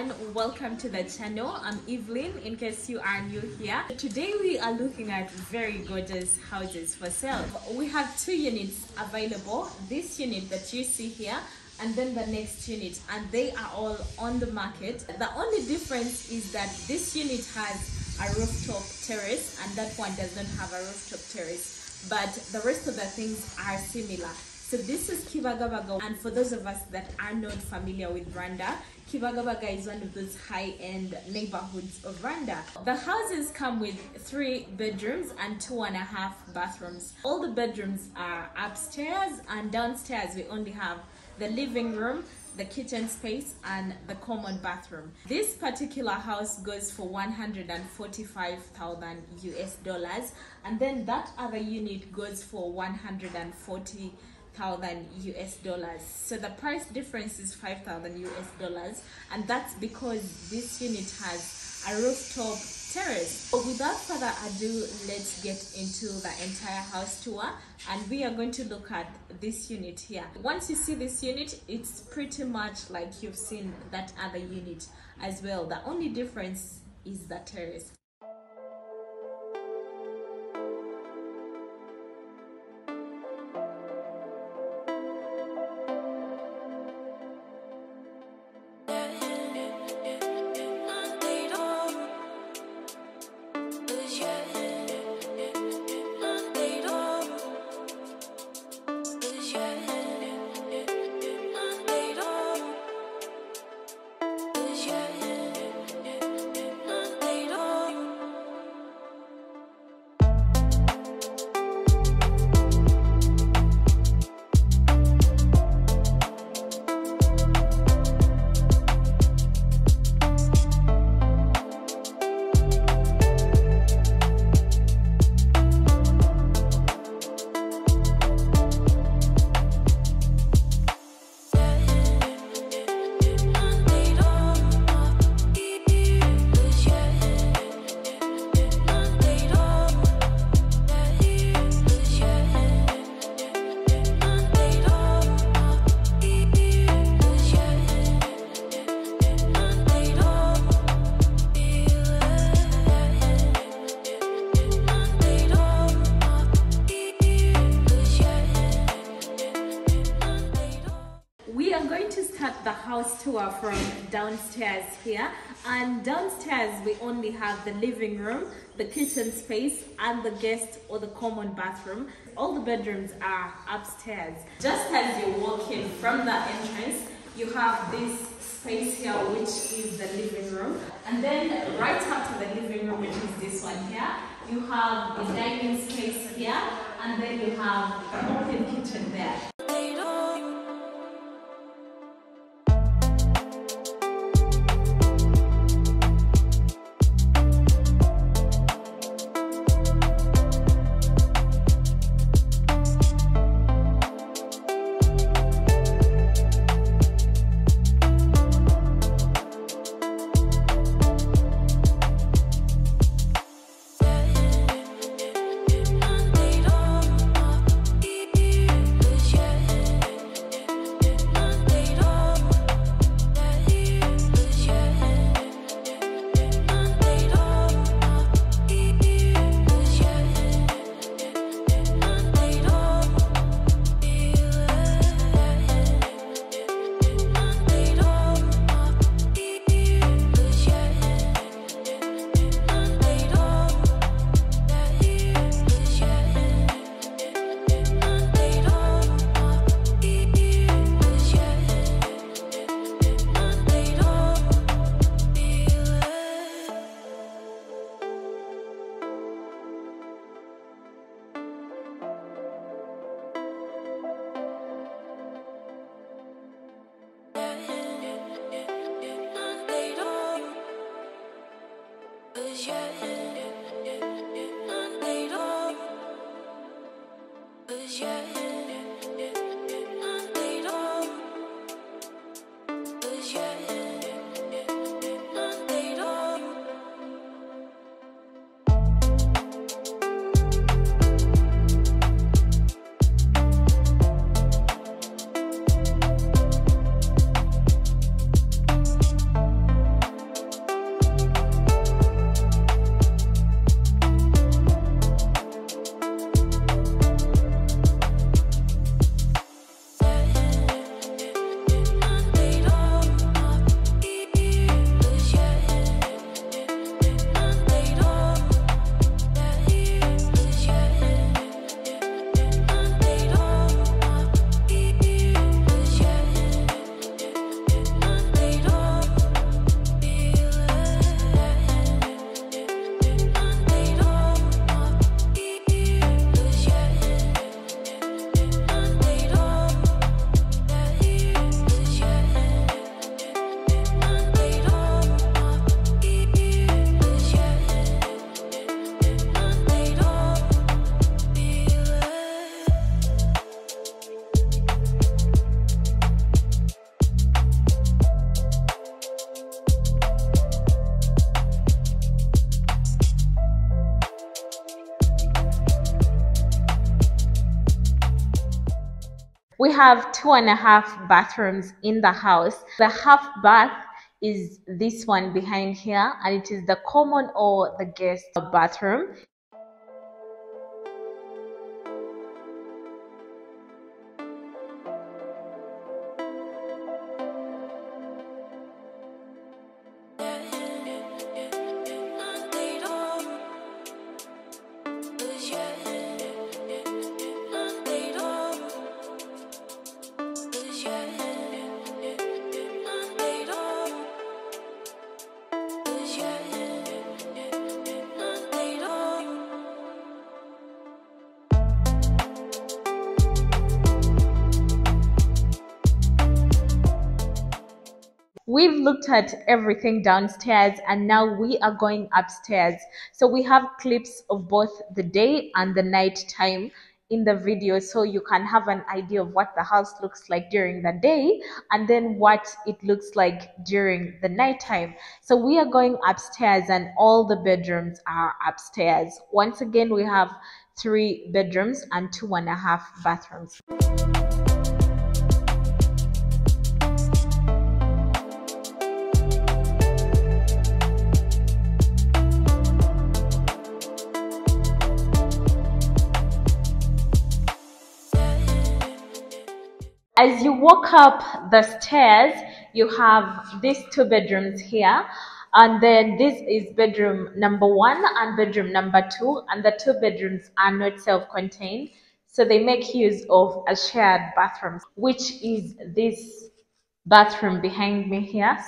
everyone, welcome to the channel. I'm Evelyne in case you are new here. Today we are looking at very gorgeous houses for sale. We have two units available. This unit that you see here and then the next unit and they are all on the market. The only difference is that this unit has a rooftop terrace and that one does not have a rooftop terrace but the rest of the things are similar. So this is Kibagabaga and for those of us that are not familiar with Rwanda, Kibagabaga is one of those high-end neighborhoods of Rwanda. The houses come with three bedrooms and two and a half bathrooms. All the bedrooms are upstairs and downstairs we only have the living room, the kitchen space and the common bathroom. This particular house goes for 145,000 US dollars and then that other unit goes for 140 thousand US dollars. So the price difference is five thousand US dollars, and that's because this unit has a rooftop terrace. But without further ado, let's get into the entire house tour, and we are going to look at this unit here. Once you see this unit, it's pretty much like you've seen that other unit as well. The only difference is the terrace. From downstairs here. And downstairs we only have the living room the kitchen space and the guest or the common bathroom. All the bedrooms are upstairs. Just as you walk in from the entrance you have this space here which is the living room. And then right after the living room which is this one here you have the dining space here and then you have an open kitchen there have two and a half bathrooms in the house. The half bath is this one behind here and it is the common or the guest bathroom. Looked at everything downstairs and now we are going upstairs. So we have clips of both the day and the night time in the video so you can have an idea of what the house looks like during the day and then what it looks like during the nighttime. So we are going upstairs and all the bedrooms are upstairs. Once again, we have three bedrooms and two and a half bathrooms. As you walk up the stairs, you have these two bedrooms here. And then this is bedroom number one and bedroom number two. And the two bedrooms are not self-contained. So they make use of a shared bathroom, which is this bathroom behind me here.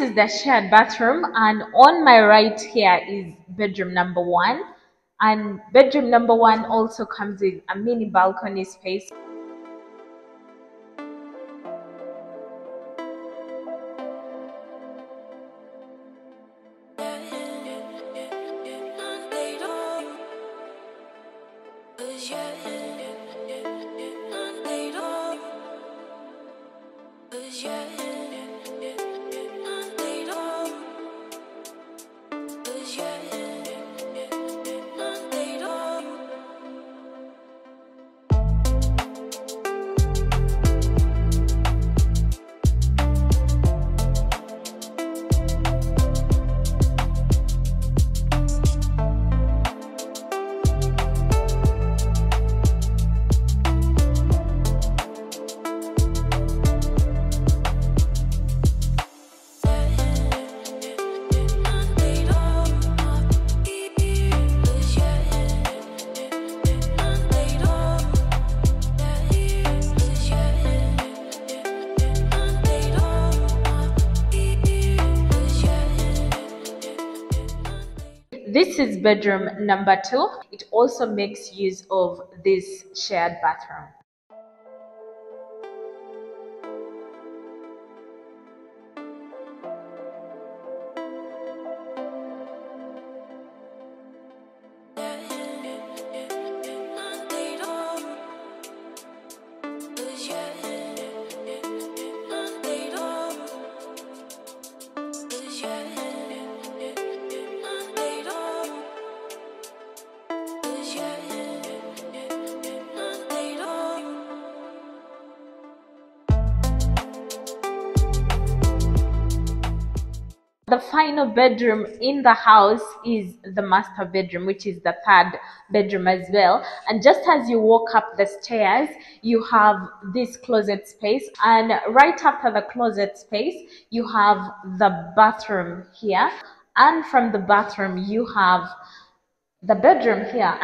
This is the shared bathroom and on my right here is bedroom number one and bedroom number one also comes with a mini balcony space. Is bedroom number two. It also makes use of this shared bathroom. The final bedroom in the house is the master bedroom, which is the third bedroom as well. And just as you walk up the stairs, you have this closet space. And right after the closet space, you have the bathroom here. And from the bathroom, you have the bedroom here.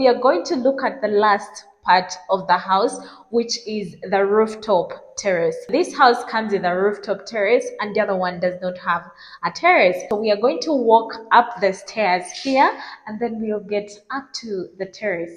We are going to look at the last part of the house, which is the rooftop terrace. This house comes with a rooftop terrace and the other one does not have a terrace. So we are going to walk up the stairs here and then we'll get up to the terrace.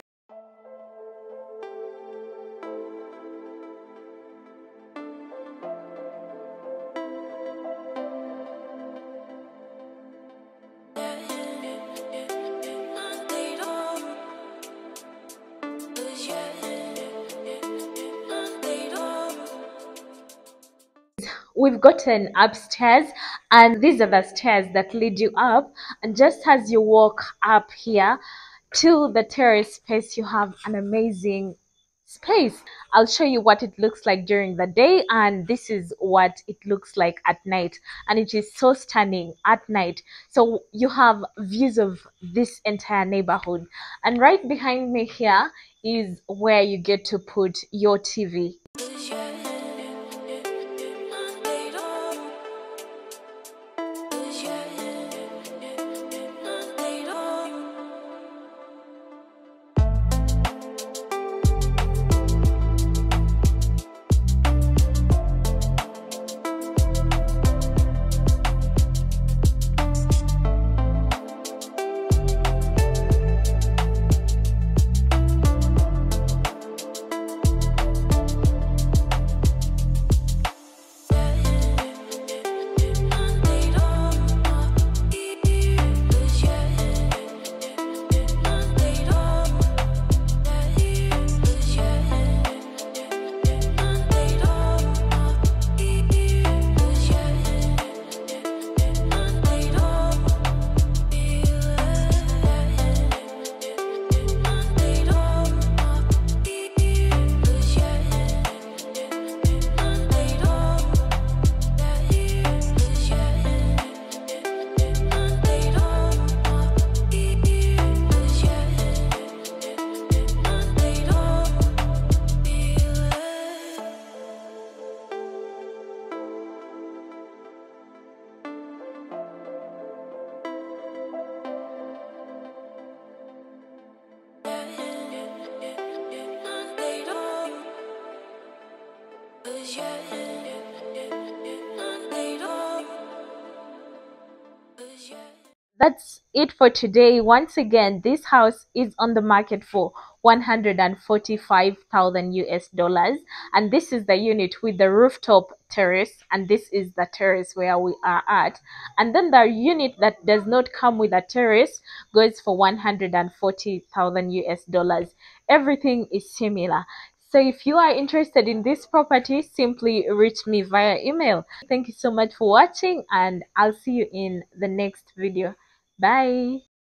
We've gotten upstairs and these are the stairs that lead you up. And just as you walk up here to the terrace space you have an amazing space. I'll show you what it looks like during the day and this is what it looks like at night. And it is so stunning at night. So you have views of this entire neighborhood. And right behind me here is where you get to put your tv That's it for today. Once again, this house is on the market for 145,000 US dollars and this is the unit with the rooftop terrace and this is the terrace where we are at and then the unit that does not come with a terrace goes for 140,000 US dollars. Everything is similar. So if you are interested in this property, simply reach me via email. Thank you so much for watching and I'll see you in the next video. Bye.